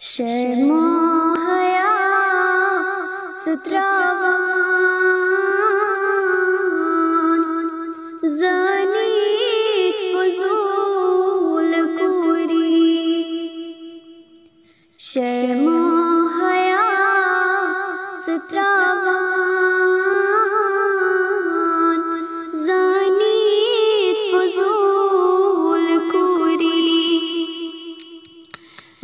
शर्मो हया सुत्रावा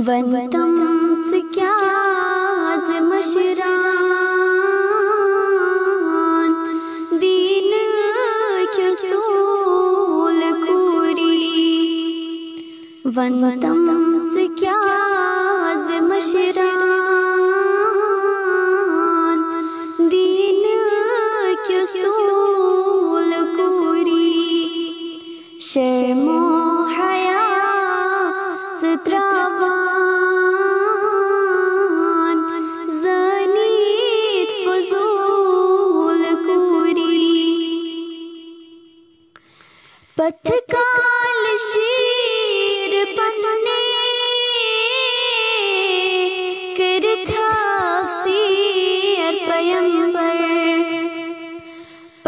वतन से क्या मशरान? दीन क्यूल कोरी। वतन से क्या मशरान? दीन क्यूल कोरी। शर्म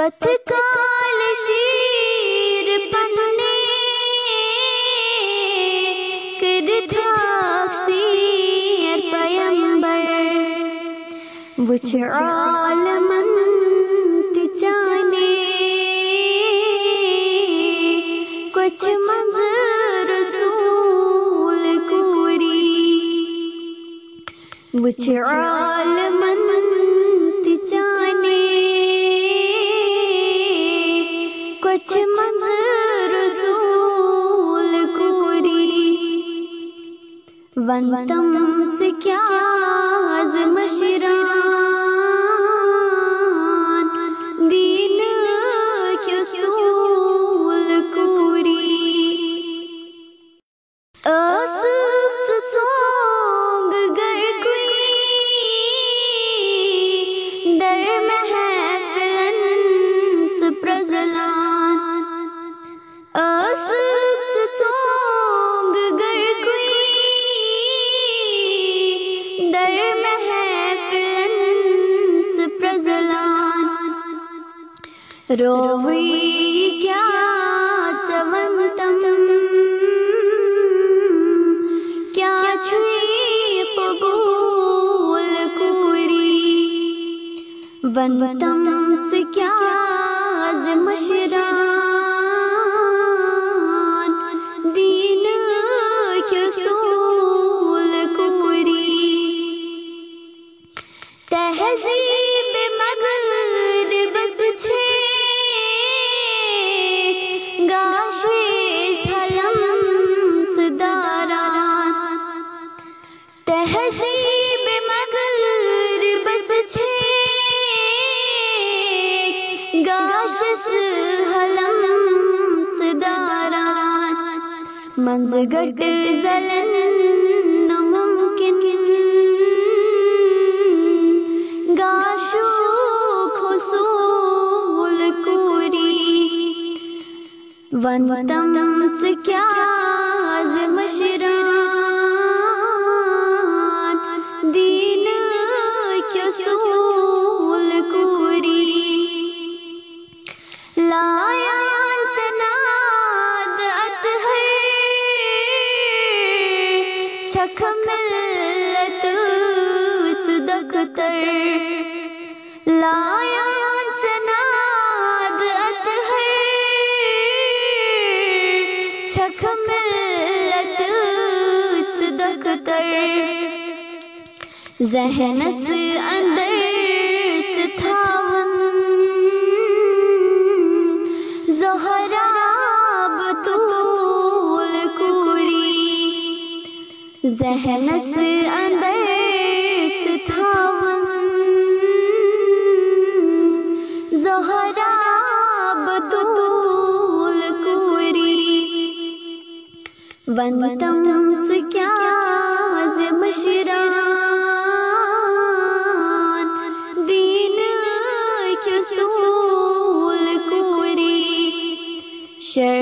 पथकाल शीर बनने कर पयंबर मुझ आलमंत जाने कुछ मंजर सूल कोरी। मुझ क्या क्या चवंतम क्या छुई कुरी से क्या दीन के सूल कुरी तहजीब मगल मंजगट जलन मुमकिन गाशो खुसूल कुरी। वन से क्या मशरान दख्तर जहनस अंदर थावन जोहराब तूल कुरी जहनस अंदर थावन जोहराब तूल कुरी वंतम से क्या